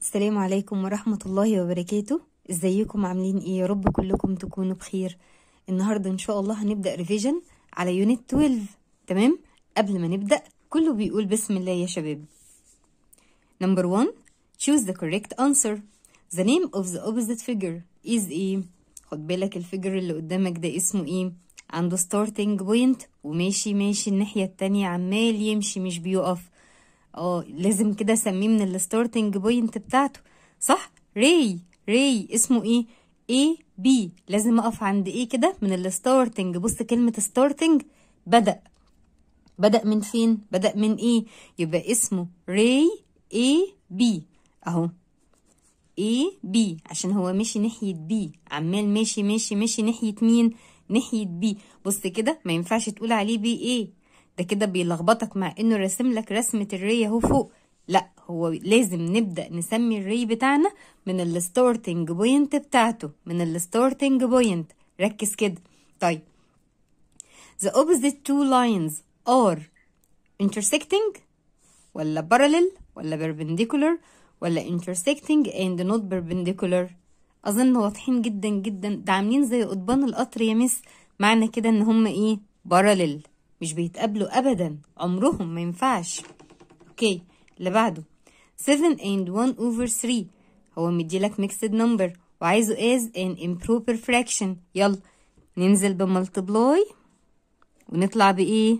السلام عليكم ورحمة الله وبركاته. إزيكم؟ عاملين إيه؟ يا رب كلكم تكونوا بخير. النهاردة إن شاء الله هنبدأ revision على unit 12 تمام؟ قبل ما نبدأ كله بيقول بسم الله يا شباب. Number 1 Choose the correct answer. The name of the opposite figure is إيه خد بالك ال figure اللي قدامك ده اسمه إيه؟ عنده starting point وماشي ماشي الناحية التانية عمال يمشي مش بيقف. آه لازم كده اسميه من ال starting point بتاعته صح؟ ray ray اسمه إيه؟ A B. لازم اقف عند A كده من ال starting. بص كلمة starting بدأ. بدأ من فين؟ بدأ من A يبقى اسمه ray A B. اهو. A B. عشان هو ماشي ناحية B. عمال ماشي ماشي ماشي ناحية مين؟ ناحية B. بص كده ما ينفعش تقول عليه B A ده كده بيلخبطك مع انه راسم لك رسمة ال ray اهو فوق. لا هو لازم نبدأ نسمي ال ray بتاعنا من ال starting point بتاعته من ال starting point. ركز كده. طيب. The opposite two lines are intersecting ولا parallel ولا perpendicular ولا intersecting and not perpendicular. أظن واضحين جدا جدا. ده عاملين زي قضبان القطر يا مس. معنى كده إن هم إيه؟ parallel. مش بيتقابلوا ابدا. عمرهم ما ينفعش. okay اللي بعده. 7 and 1 over 3 هو مديلك mixed number. وعايزه as an improper fraction. يلا ننزل ب multiply. ونطلع بإيه؟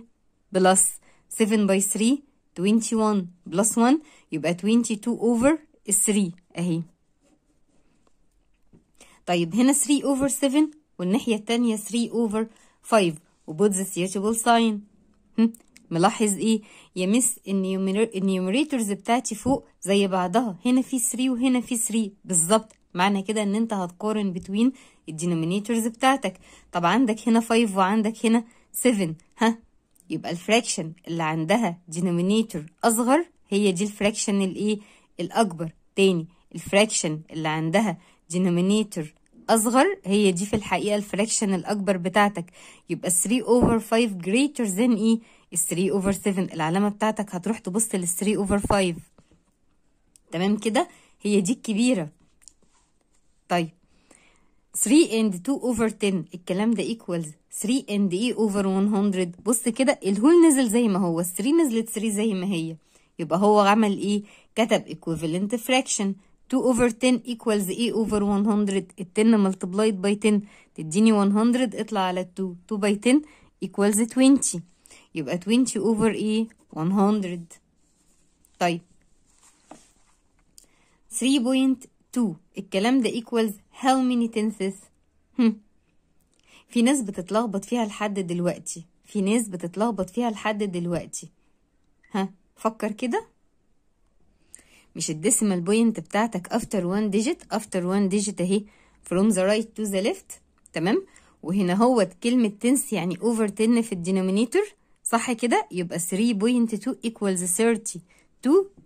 plus 7 by 3 21 plus 1 يبقى 22 over 3 أهي. طيب هنا 3 over 7 والناحية التانية 3 over 5 و put the suitable sign ملاحظ إيه؟ يا مس ال numerators بتاعتي فوق زي بعضها. هنا في 3 وهنا في 3 بالظبط. معنى كده إن أنت هتقارن بين ال denominators بتاعتك. طب عندك هنا 5 وعندك هنا 7 ها؟ يبقى ال fraction اللي عندها denominator أصغر هي دي ال fraction الإيه؟ الأكبر. تاني ال fraction اللي عندها denominator أصغر هي دي في الحقيقة ال fraction الأكبر بتاعتك. يبقى 3 over 5 greater than إيه؟ ال 3 over 7 العلامة بتاعتك هتروح تبص لل 3 over 5 تمام كده؟ هي دي الكبيرة. طيب. 3 and 2 over 10 الكلام ده equals 3 and إيه over 100 بص كده ال whole نزل زي ما هو ال 3 نزلت 3 زي ما هي. يبقى هو عمل إيه؟ كتب equivalent fraction. 2 over 10 equals E over 100 ال 10 multiplied by 10 تديني 100 اطلع على 2 2 by 10 equals 20 يبقى 20 over E 100 طيب. 3.2 الكلام ده equals how many tenths هم. في ناس بتتلخبط فيها لحد دلوقتي. في ناس بتتلخبط فيها لحد دلوقتي. ها فكر كده. مش ال decimal point بتاعتك after one digit after one digit اهي from the right to the left تمام؟ وهنا هو كلمة tenths يعني over 10 في ال denominator صح كده؟ يبقى 3.2 equals 32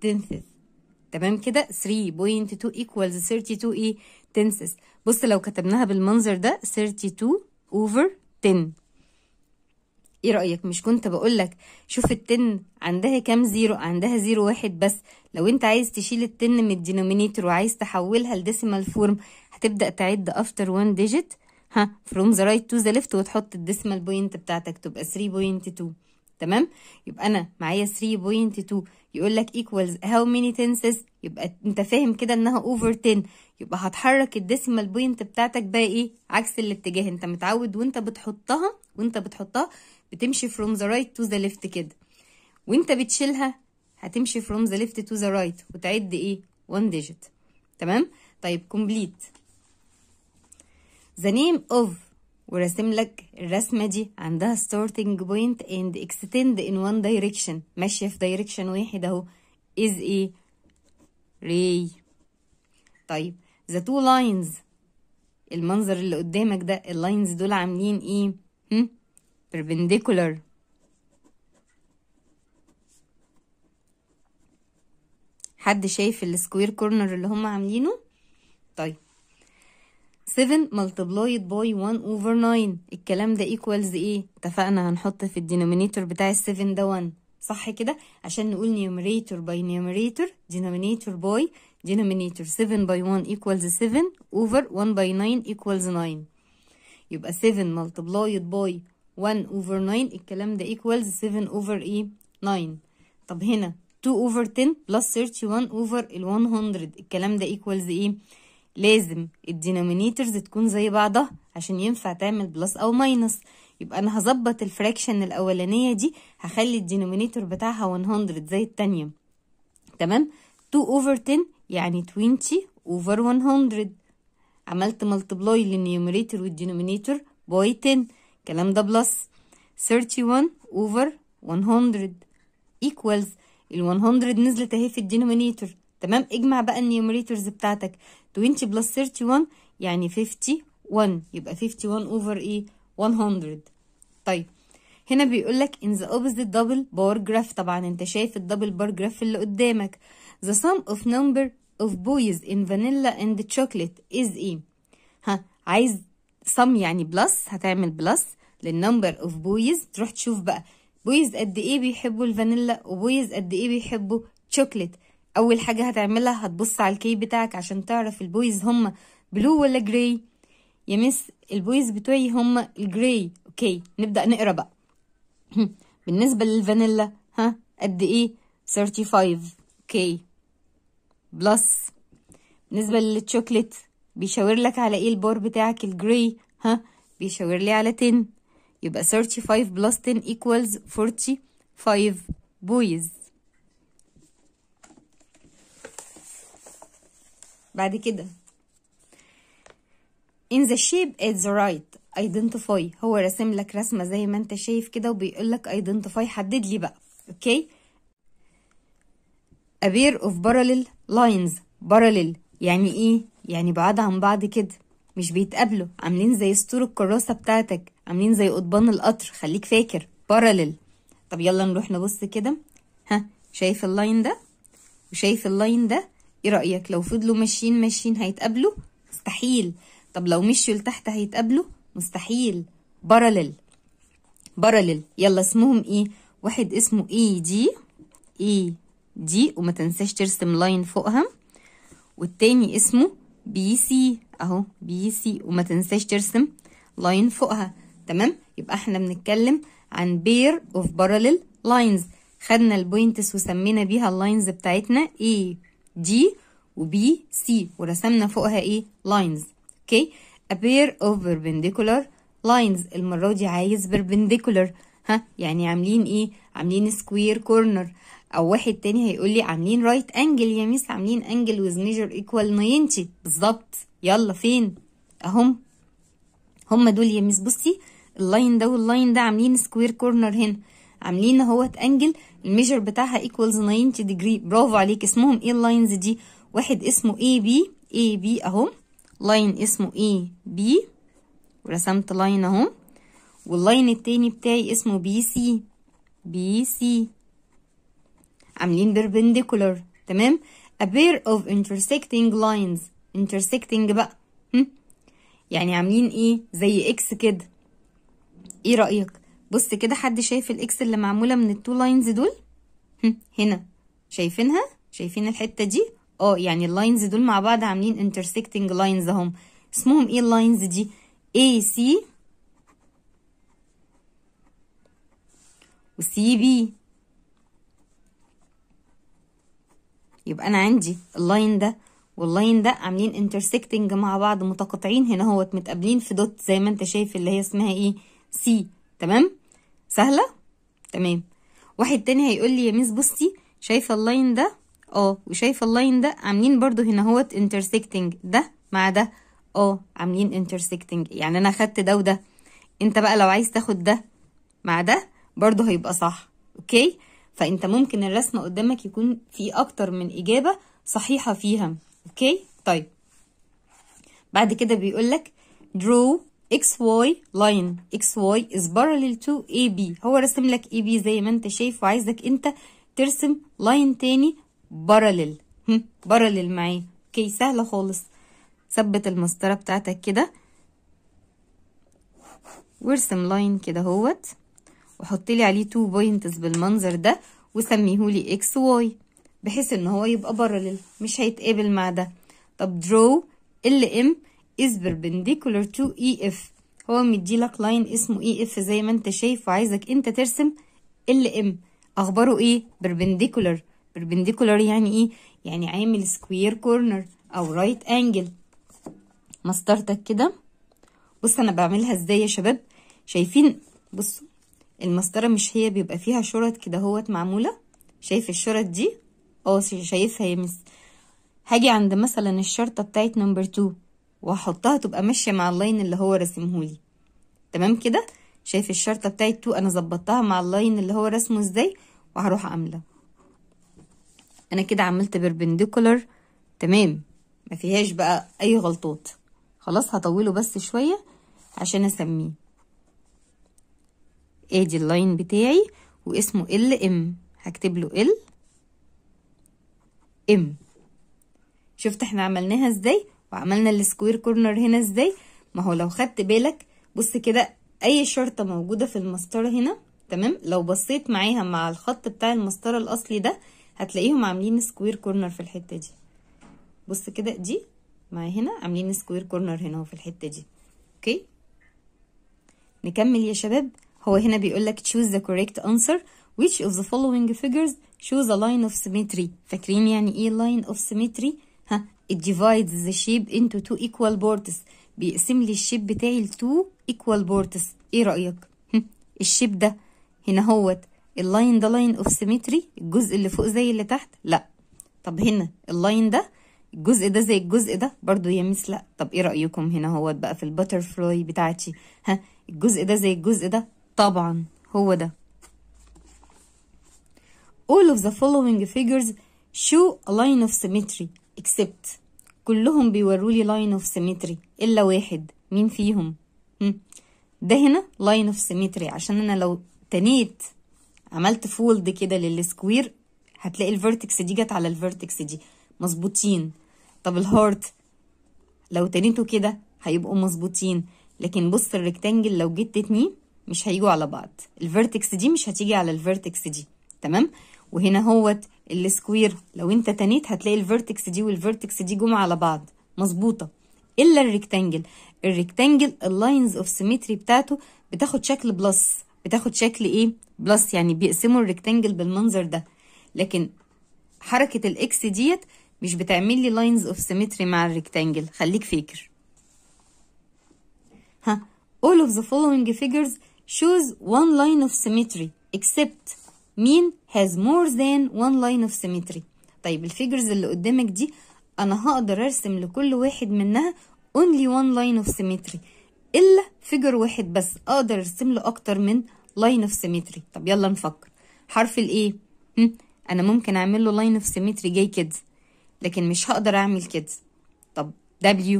tenths تمام كده؟ 3.2 equals 32 إيه؟ tenths بص لو كتبناها بالمنظر ده 32 over 10 إيه رأيك؟ مش كنت بقولك شوف ال ten عندها كام zero؟ عندها zero واحد بس. لو انت عايز تشيل ال ten من ال denominator وعايز تحولها ل decimal form هتبدأ تعد after one digit ها from the right to the left وتحط ال decimal point بتاعتك تبقى 3.2 تمام؟ يبقى أنا معايا 3.2 يقول لك equals how many tenths يبقى انت فاهم كده إنها over 10 يبقى هتحرك ال decimal point بتاعتك بقى إيه؟ عكس الاتجاه. انت متعود وانت بتحطها وانت بتحطها بتمشي from the right to the left كده وانت بتشيلها هتمشي from the left to the right وتعد إيه one digit تمام طيب complete the name of ورسم لك الرسمة دي عندها starting point and extend in one direction ماشية في direction واحد اهو is إيه ray طيب the two lines المنظر اللي قدامك ده ال lines دول عاملين إيه هم؟ Perpendicular حد شايف ال square corner اللي هم عاملينه طيب 7 multiplied by 1 over 9 الكلام ده equals إيه اتفقنا هنحط في ال denominator بتاع ال 7 ده 1 صح كده عشان نقول numerator by numerator denominator by denominator 7 by 1 equals 7 over 1 by 9 equals 9 يبقى 7 multiplied by 1 over 9 الكلام ده equals 7 over إيه؟ 9 طب هنا 2 over 10 plus 31 over ال 100 الكلام ده equals إيه؟ لازم ال denominators تكون زي بعضها عشان ينفع تعمل plus أو minus يبقى أنا هظبط ال fraction الأولانية دي هخلي ال denominator بتاعها 100 زي التانية. تمام؟ 2 over 10 يعني 20 over 100 عملت multiply لل numerator وال denominator by 10 الكلام ده plus 31 over 100 equals ال 100 نزلت اهي في ال denominator. تمام؟ اجمع بقى ال numerators بتاعتك. 20 plus 31 يعني 51 يبقى 51 over إيه؟ 100 طيب هنا بيقول لك in the opposite double bar graph. طبعا انت شايف ال double bar graph اللي قدامك. the sum of number of boys in vanilla and chocolate is إيه؟ ها عايز sum يعني plus هتعمل plus لل number of boys تروح تشوف بقى boys قد إيه بيحبوا الفانيلا و boys قد إيه بيحبوا شوكليت أول حاجة هتعملها هتبص على ال key بتاعك عشان تعرف ال boys هم blue ولا gray يا مس ال boys بتوعي هم ال gray okay نبدأ نقرأ بقى. بالنسبة للفانيلا ها قد إيه؟ 35 okay plus بالنسبة للشوكليت بيشاور لك على إيه البار بتاعك ال gray ها؟ بيشاور لي على 10 يبقى 35 plus 10 equals 45 boys. بعد كده. In the shape at the right identify. هو راسم لك رسمة زي ما انت شايف كده وبيقول لك identify. حدد لي بقى أوكي a pair of parallel lines. Parallel يعني إيه؟ يعني بعاد عن بعض كده. مش بيتقابلوا. عاملين زي سطور الكراسة بتاعتك. عاملين زي قضبان القطر. خليك فاكر. باراليل طب يلا نروح نبص كده. ها شايف ال line ده؟ وشايف ال line ده؟ إيه رأيك؟ لو فضلوا ماشيين ماشيين هيتقابلوا؟ مستحيل. طب لو مشيوا لتحت هيتقابلوا؟ مستحيل. parallel parallel يلا اسمهم إيه؟ واحد اسمه AD AD وما تنساش ترسم line فوقها. والتاني اسمه BC أهو BC وما تنساش ترسم line فوقها. تمام؟ يبقى إحنا بنتكلم عن pair of parallel lines خدنا ال points وسمينا بيها ال lines بتاعتنا A D و B C. ورسمنا فوقها إيه؟ lines okay a pair of perpendicular lines. المرة دي عايز perpendicular. ها؟ يعني عاملين إيه؟ عاملين square corner أو واحد تاني هيقول لي عاملين right angle يا miss عاملين angle with measure equal 90 بالظبط. يلا فين؟ اهم. هما دول يا miss. بصي ال line ده وال line ده عاملين square corner هنا. عاملين اهوت angle ال measure بتاعها equals 90 degree برافو عليك. اسمهم إيه ال lines دي؟ واحد اسمه AB AB اهو line اسمه AB ورسمت line اهو وال line التاني بتاعي اسمه BC BC عاملين perpendicular تمام؟ A pair of intersecting lines. Intersecting بقى. هم؟ يعني عاملين إيه؟ زي X كده. إيه رأيك؟ بص كده حد شايف ال X اللي معمولة من ال two lines دول؟ هم، هنا. شايفينها؟ شايفين الحتة دي؟ آه يعني ال lines دول مع بعض عاملين intersecting lines أهم. اسمهم إيه ال lines دي؟ AC و CB يبقى أنا عندي ال line ده وال line ده عاملين intersecting مع بعض متقاطعين هنا اهوت متقابلين في دوت زي ما أنت شايف اللي هي اسمها إيه؟ C تمام؟ سهلة؟ تمام. واحد تاني هيقول لي يا miss بصي شايفة ال line ده؟ آه. وشايفة ال line ده عاملين برضو هنا اهوت intersecting ده مع ده. آه. عاملين intersecting يعني أنا خدت ده وده. أنت بقى لو عايز تاخد ده مع ده برضو هيبقى صح. okay؟ فانت ممكن الرسمه قدامك يكون في أكتر من اجابة صحيحة فيها. okay؟ طيب. بعد كده بيقول لك draw xy line. Xy is parallel to AB هو رسم لك AB زي ما انت شايف وعايزك انت ترسم line تاني parallel. parallel معاه okay؟ سهلة خالص. ثبت المسطرة بتاعتك كده. وارسم line كده اهوت. وحط لي عليه 2 points بالمنظر ده وسميه لي XY بحيث إن هو يبقى parallel مش هيتقابل مع ده. طب draw LM is perpendicular to EF هو مديلك line اسمه EF زي ما أنت شايف وعايزك أنت ترسم LM أخباره إيه؟ perpendicular. perpendicular يعني إيه؟ يعني عامل square corner أو right angle مسطرتك كده. بص أنا بعملها إزاي يا شباب؟ شايفين؟ بصوا. المسطرة مش هي بيبقى فيها شرط كده هوت معمولة؟ شايف الشرط دي؟ آه شايفها يا miss هاجي عند مثلا الشرطة بتاعت number 2 وأحطها تبقى ماشية مع ال line اللي هو راسمهولي تمام كده؟ شايف الشرطة بتاعت 2 أنا ظبطتها مع ال line اللي هو رسمه إزاي وهروح عاملة. أنا كده عملت perpendicular تمام. ما فيهاش بقى أي غلطات. خلاص هطوله بس شوية عشان أسميه. ادي ال line بتاعي واسمه LM هكتب له LM شفت إحنا عملناها إزاي؟ وعملنا ال square corner هنا إزاي؟ ما هو لو خدت بالك بص كده أي شرطة موجودة في المسطرة هنا تمام؟ لو بصيت معاها مع الخط بتاع المسطرة الأصلي ده هتلاقيهم عاملين square corner في الحتة دي. بص كده دي مع هنا عاملين square corner هنا وفي الحتة دي. okay؟ نكمل يا شباب. هو هنا بيقول لك choose the correct answer. Which of the following figures shows a line of symmetry? فاكرين يعني إيه line of symmetry ها it divides the shape into two equal parts بيقسم لي ال shape بتاعي ل two equal parts إيه رأيك؟ ال shape ده هنا هوت. ال line ده line of symmetry الجزء اللي فوق زي اللي تحت؟ لا. طب هنا ال line ده؟ الجزء ده زي الجزء ده؟ برضو يا miss لا. طب إيه رأيكم هنا هو بقى في ال butterfly بتاعتي؟ ها الجزء ده زي الجزء ده؟ طبعا هو ده. All of the following figures show a line of symmetry except كلهم بيوروا لي line of symmetry إلا واحد. مين فيهم؟ هم. ده هنا line of symmetry عشان أنا لو تنيت عملت fold كده لل square هتلاقي ال vertex دي جت على ال vertex دي. مظبوطين. طب ال heart لو تنيته كده هيبقوا مظبوطين. لكن بص ال rectangle لو جيت تتنيه مش هيجوا على بعض. ال vertex دي مش هتيجي على ال vertex دي. تمام؟ وهنا اهوت ال square. لو انت تنيت هتلاقي ال vertex دي وال vertex دي جم على بعض. مظبوطة. إلا ال rectangle ال rectangle ال lines of symmetry بتاعته بتاخد شكل plus بتاخد شكل إيه؟ plus يعني بيقسموا ال rectangle بالمنظر ده. لكن حركة ال X ديت مش بتعمل لي lines of symmetry مع ال rectangle خليك فاكر. ها؟ All of the following figures shows one line of symmetry except مين has more than one line of symmetry. طيب ال figures اللي قدامك دي أنا هقدر أرسم لكل واحد منها only one line of symmetry إلا figure واحد بس أقدر أرسم له أكتر من line of symmetry. طب يلا نفكر. حرف ال A أنا ممكن أعمل له line of symmetry جاي كده لكن مش هقدر أعمل كده طب W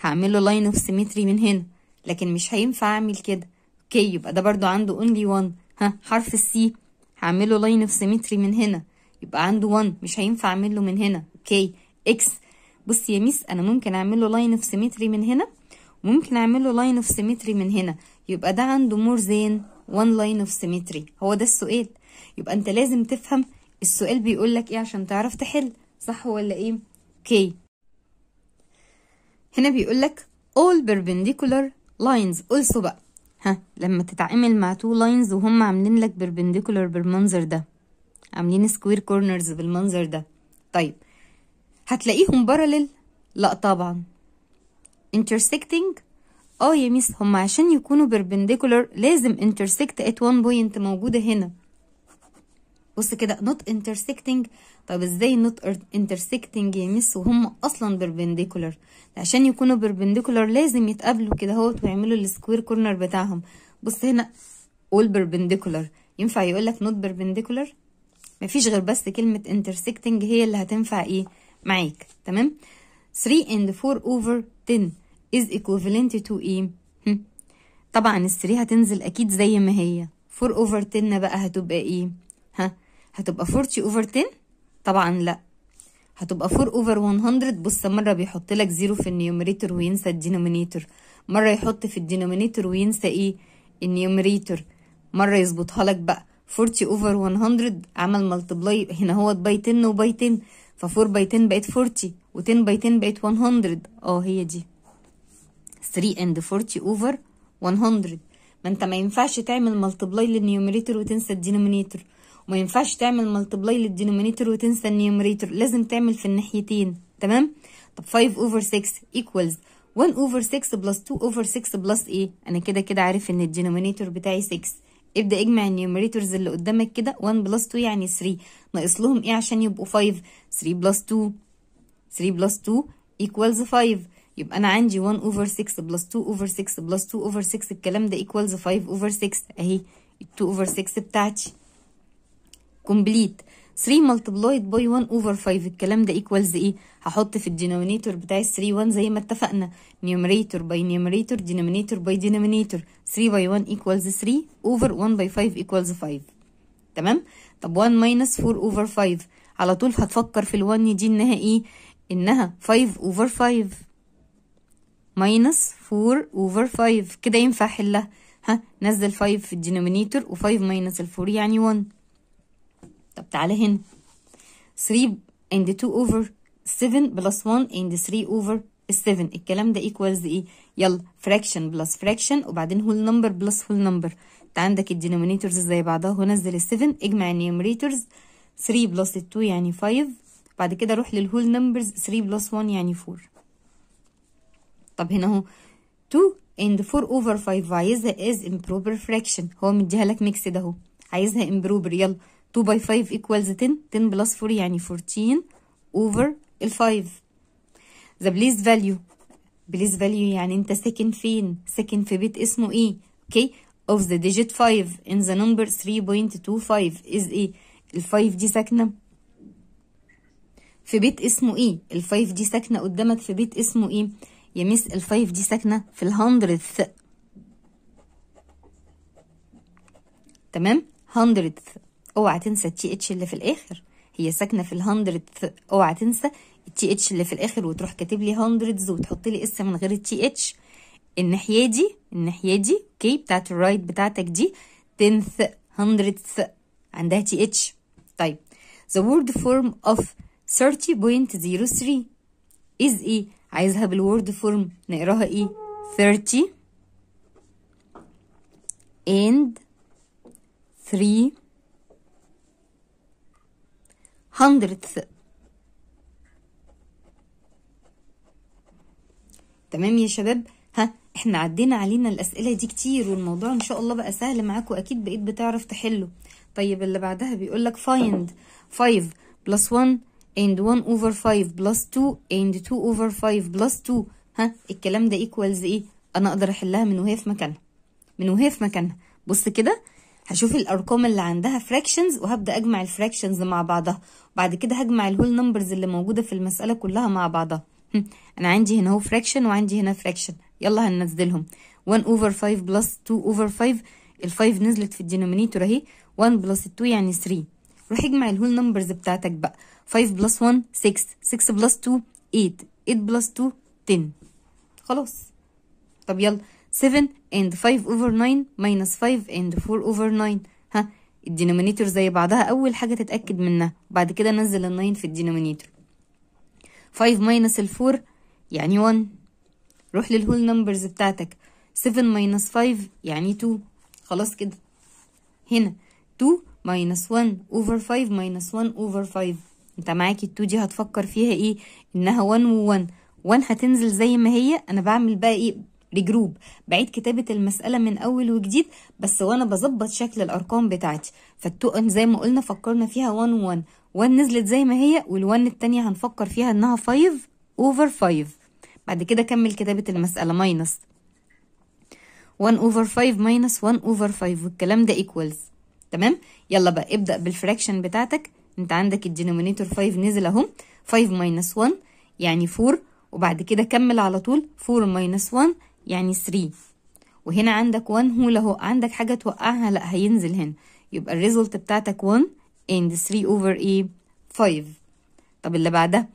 هعمل له line of symmetry من هنا لكن مش هينفع أعمل كده. okay يبقى ده برضو عنده only one. ها حرف ال C هعمله line of symmetry من هنا. يبقى عنده 1 مش هينفع اعمله من هنا. okay X بص يا ميس أنا ممكن أعمله line of symmetry من هنا. وممكن أعمله line of symmetry من هنا. يبقى ده عنده more than one line of symmetry. هو ده السؤال. يبقى أنت لازم تفهم السؤال بيقول لك إيه عشان تعرف تحل. صح ولا إيه؟ okay هنا بيقول لك all perpendicular lines. Also بقى. ها لما تتعامل مع two lines وهم عاملين لك perpendicular بالمنظر ده عاملين square corners بالمنظر ده. طيب هتلاقيهم parallel لا طبعا. Intersecting آه يا ميس هم عشان يكونوا perpendicular لازم intersect at one point موجودة هنا. بص كده not intersecting. طب إزاي not intersecting يا ميس وهم أصلا perpendicular عشان يكونوا perpendicular لازم يتقابلوا كده اهوت ويعملوا ال square corner بتاعهم. بص هنا all perpendicular. ينفع يقولك not perpendicular مفيش غير بس كلمة intersecting هي اللي هتنفع إيه؟ معاك. تمام؟ 3 and 4 over 10 is equivalent to إيه. طبعا ال 3 هتنزل أكيد زي ما هي. 4 over 10 بقى هتبقى إيه ها هتبقى 40 over 10 طبعا لا. هتبقى 4 over 100 بص مرة بيحط لك zero في ال numerator وينسى ال denominator. مرة يحط في ال denominator وينسى إيه؟ ال numerator. مرة يظبطها لك بقى. 40 over 100 عمل multiply هنا هو by 10 و by 10 ف 4 by 10 بقت 40 و10 by 10 بقت 100 آه هي دي. 3 and 40 over 100 ما انت ما ينفعش تعمل multiply لل numerator وتنسى ال denominator. وما ينفعش تعمل multiply لل denominator وتنسى ال numerator لازم تعمل في الناحيتين تمام؟ طب 5 over 6 equals 1 over 6 plus 2 over 6 plus إيه أنا كده كده عارف إن ال denominator بتاعي 6 ابدأ اجمع ال numerators اللي قدامك كده 1 plus 2 يعني 3 ناقص لهم إيه عشان يبقوا 5 3 plus 2 3 plus 2 equals 5 يبقى أنا عندي 1 over 6 plus 2 over 6 plus 2 over 6 الكلام ده equals 5 over 6 أهي 2 over 6 بتاعتي. Complete 3 multiplied by 1 over 5 الكلام ده equals إيه هحط في ال denominator بتاعي 3 1 زي ما اتفقنا numerator by numerator denominator by denominator 3 by 1 equals 3 over 1 by 5 equals 5 تمام طب 1 minus 4 over 5 على طول هتفكر في ال1 دي انها إيه انها 5 over 5 minus 4 over 5 كده ينفع احلها ها نزل 5 في الدينومينيتور و5 minus ال 4 يعني 1 طب تعالى هنا. 3 and 2 over 7 plus 1 and 3 over 7 الكلام ده equals إيه؟ يلا fraction plus fraction وبعدين whole number plus whole number. انت عندك ال denominators زي بعضها. ونزل ال 7 اجمع ال numerators 3 plus 2 يعني 5 بعد كده روح لل whole numbers 3 plus 1 يعني 4 طب هنا اهو. 2 and 4 over 5 عايزها as improper fraction. هو مديها لك ميكس ده اهو. عايزها improper. يلا. 2 by 5 equals 10 10 plus 4 يعني 14 over ال 5 the place value. Place value يعني انت ساكن فين؟ ساكن في بيت اسمه إيه؟ okay of the digit 5 in the number 3.25 is إيه ال 5 دي ساكنة في بيت اسمه إيه؟ ال 5 دي ساكنة قدامك في بيت اسمه إيه؟ يا مس ال 5 دي ساكنة في ال hundredth تمام؟ hundredth اوعى تنسى ال th اللي في الآخر. هي ساكنة في ال hundredth اوعى تنسى ال th اللي في الآخر وتروح كاتب لي hundreds وتحط لي s من غير ال th الناحية دي الناحية دي okay بتاعت ال right بتاعتك دي 10th 100th عندها th طيب the word form of 30.03 is إيه عايزها بال word form نقراها إيه 30 and 3 hundredth تمام يا شباب؟ ها إحنا عدينا علينا الأسئلة دي كتير والموضوع إن شاء الله بقى سهل معاكم أكيد بقيت بتعرف تحله. طيب اللي بعدها بيقول لك find 5 plus 1 and 1 over 5 plus 2 and 2 over 5 plus 2 ها الكلام ده equals إيه؟ أنا أقدر أحلها من وهي في مكانها. من وهي في مكانها. بص كده هشوف الأرقام اللي عندها fractions وهبدأ أجمع ال fractions مع بعضها. وبعد كده هجمع ال whole numbers اللي موجودة في المسألة كلها مع بعضها. أنا عندي هنا اهو fraction وعندي هنا fraction يلا هننزلهم. 1 over 5 plus 2 over 5 ال 5 نزلت في ال denominator اهي. 1 plus 2 يعني 3 روح اجمع ال whole numbers بتاعتك بقى. 5 plus 1 6 6 plus 2 8 8 plus 2 10 خلاص. طب يلا. 7 and 5 over 9 minus 5 and 4 over 9 ها ال denominator زي بعضها أول حاجة تتأكد منها. وبعد كده نزل ال 9 في ال denominator. 5 minus ال 4 يعني 1 روح لل whole numbers بتاعتك. 7 minus 5 يعني 2 خلاص كده. هنا 2 minus 1 over 5 minus 1 over 5 انت معاك ال 2 دي هتفكر فيها إيه؟ إنها 1 و1 1 هتنزل زي ما هي. أنا بعمل بقى إيه؟ regroup بعيد كتابة المسألة من أول وجديد بس وأنا بظبط شكل الأرقام بتاعتي. فال two زي ما قلنا فكرنا فيها 1 و 1 1 نزلت زي ما هي وال1 التانية هنفكر فيها إنها 5 over 5 بعد كده كمل كتابة المسألة minus 1 over 5 minus 1 over 5 والكلام ده equals. تمام؟ يلا بقى ابدأ بال fraction بتاعتك. انت عندك ال denominator 5 نزل اهو. 5 minus 1 يعني 4 وبعد كده كمل على طول. 4 minus 1 يعني 3 وهنا عندك 1 whole عندك حاجة توقعها لا هينزل هنا. يبقى ال result بتاعتك 1 and 3 over إيه 5 طب اللي بعدها؟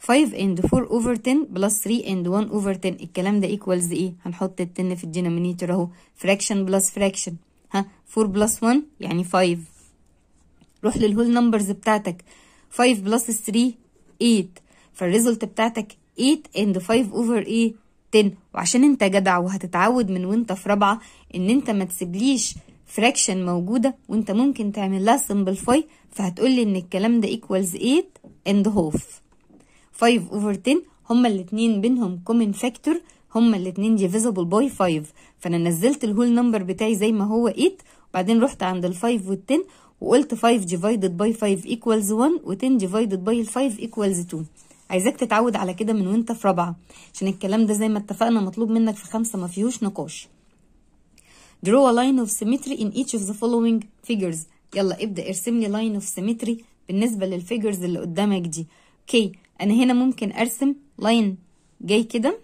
5 and 4 over 10 plus 3 and 1 over 10 الكلام ده equals إيه هنحط ال 10 في ال denominator اهو. Fraction plus fraction. ها 4 plus 1 يعني 5 روح لل whole numbers بتاعتك. 5 plus 3 8 فال result بتاعتك 8 and 5 over إيه 10 وعشان انت جدع وهتتعود من وانت في رابعة ان انت ما تسيبليش fraction موجودة وانت ممكن تعمل لها simplify فهتقولي ان الكلام ده equals 8 and half. 5 over 10 هما الاتنين بينهم common factor هما الاتنين divisible by 5 فأنا نزلت ال whole number بتاعي زي ما هو 8 وبعدين رحت عند ال 5 وال 10 وقلت 5 divided by 5 equals 1 و 10 divided by ال 5 equals 2 عايزاك تتعود على كده من وانت في رابعة عشان الكلام ده زي ما اتفقنا مطلوب منك في خمسة ما فيهوش نقاش. Draw a line of symmetry in each of the following figures. يلا ابدأ ارسم لي line of symmetry بالنسبة لل figures اللي قدامك دي. okay أنا هنا ممكن أرسم line جاي كده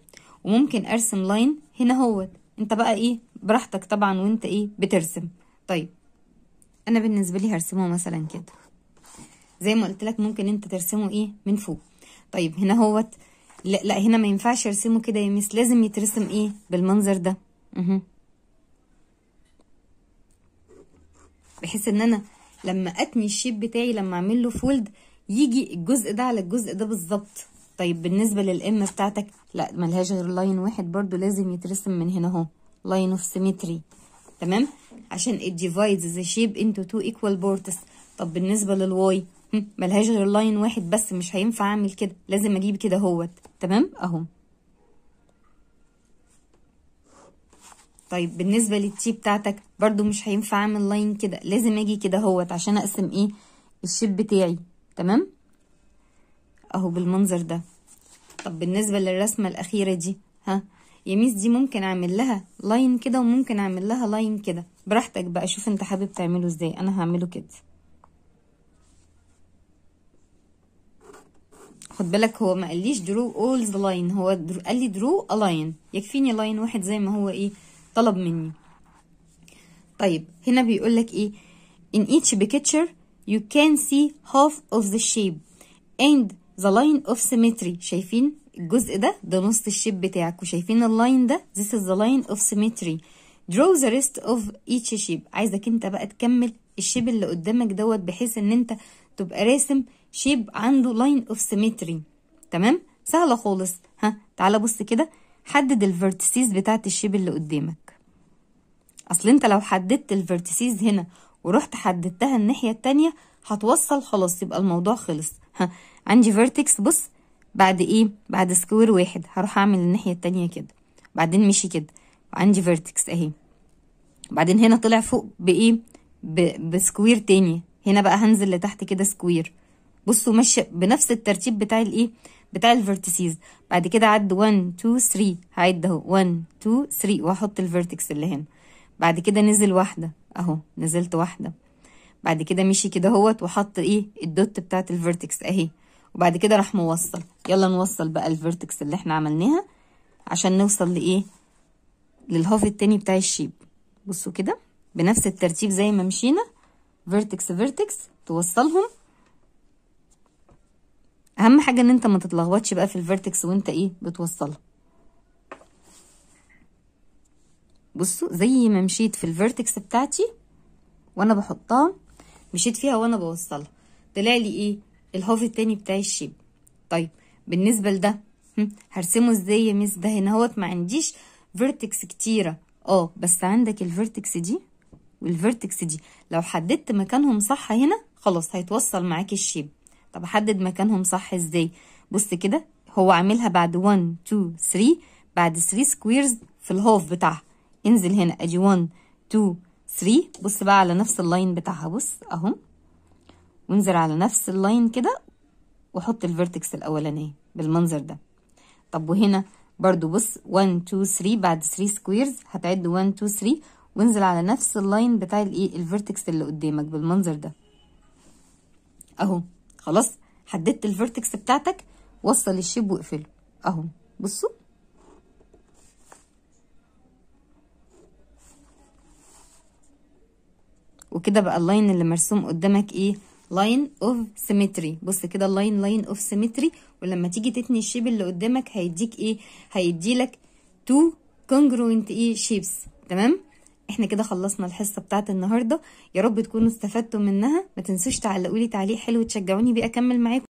وممكن أرسم line هنا هوت. أنت بقى إيه؟ براحتك طبعا وأنت إيه؟ بترسم. طيب أنا بالنسبة لي هرسمه مثلا كده. زي ما قلت لك ممكن أنت ترسمه إيه؟ من فوق. طيب هنا هوت لا, لا هنا ما ينفعش ارسمه كده يا miss لازم يترسم إيه بالمنظر ده. أها. بحيث ان أنا لما اتني ال shape بتاعي لما اعمل له fold يجي الجزء ده على الجزء ده بالظبط. طيب بالنسبة لل M بتاعتك لا ملهاش غير line واحد برضو لازم يترسم من هنا اهو line of symmetry تمام؟ عشان divides the shape into two equal parts طب بالنسبة لل Y ملهاش غير line واحد بس مش هينفع أعمل كده. لازم أجيب كده اهوت تمام؟ أهو. طيب بالنسبة لل T بتاعتك برضو مش هينفع أعمل line كده. لازم أجي كده اهوت عشان أقسم إيه؟ ال shape بتاعي. تمام؟ أهو بالمنظر ده. طب بالنسبة للرسمة الأخيرة دي ها؟ يا miss دي ممكن أعمل لها line كده وممكن أعمل لها line كده. براحتك بقى شوف أنت حابب تعمله إزاي. أنا هعمله كده. خد بالك هو ما قاليش draw all the line هو draw قال لي draw line يكفيني line واحد زي ما هو إيه طلب مني. طيب هنا بيقول لك إيه in each picture you can see half of the shape and the line of symmetry. شايفين الجزء ده؟ ده نص ال shape بتاعك. وشايفين ال line ده؟ This is the line of symmetry. Draw the rest of each shape. عايزك أنت بقى تكمل ال shape اللي قدامك دوت بحيث إن أنت تبقى راسم shape عنده line of symmetry تمام؟ سهلة خالص. ها تعالى بص كده. حدد ال vertices بتاعت ال shape اللي قدامك. أصل أنت لو حددت ال vertices هنا ورحت حددتها الناحية التانية هتوصل خلاص يبقى الموضوع خلص. ها عندي vertex بص. بعد إيه؟ بعد square واحد. هروح أعمل الناحية التانية كده. بعدين مشي كده. وعندي vertex أهي. بعدين هنا طلع فوق بإيه. ب square تاني. هنا بقى هنزل لتحت كده square بصوا ماشيه بنفس الترتيب بتاع الايه بتاع ال vertices بعد كده عد 1 2 3 هعد اهو. 1 2 3 واحط ال vertex اللي هنا. بعد كده نزل واحدة اهو. نزلت واحدة. بعد كده مشي كده اهوت وحط إيه ال dot بتاعت ال vertex اهي. وبعد كده راح موصل. يلا نوصل بقى ال vertex اللي إحنا عملناها عشان نوصل لإيه لل half التاني بتاع ال shape. بصوا كده بنفس الترتيب زي ما مشينا. vertex vertex. توصلهم. أهم حاجة إن أنت ما تتلخبطش بقى في ال vertex وأنت إيه بتوصلها. بصوا زي ما مشيت في ال vertex بتاعتي وأنا بحطها مشيت فيها وأنا بوصلها. طلع لي إيه؟ ال half التاني بتاع ال shape. طيب بالنسبة لده هرسمه إزاي يا miss؟ ده هنا هوت ما عنديش vertex كتيرة. آه بس عندك ال vertex دي وال vertex دي. لو حددت مكانهم صح هنا خلاص هيتوصل معاكي ال shape. طب أحدد مكانهم صح إزاي؟ بص كده هو عاملها بعد 1 2 3 بعد 3 squares في ال half بتاعها. انزل هنا أدي 1 2 3 بص بقى على نفس ال line بتاعها. بص أهو. وانزل على نفس ال line كده وحط ال vertex الأولانية بالمنظر ده. طب وهنا برضو بص 1 2 3 بعد 3 squares هتعد 1 2 3 وانزل على نفس ال line بتاع الايه ال vertex اللي قدامك بالمنظر ده. أهو. خلاص حددت ال vertex بتاعتك وصل ال shape واقفله. أهو بصوا. وكده بقى ال line اللي مرسوم قدامك إيه؟ line of symmetry بص كده ال line line of symmetry ولما تيجي تتني ال shape اللي قدامك هيديك إيه؟ هيديلك two congruent إيه؟ shapes تمام؟ إحنا كده خلصنا الحصة بتاعت النهاردة. يا رب تكونوا استفدتوا منها. ما تنسوش تعلقولي تعليق حلو تشجعوني بيه. أكمل معاكم.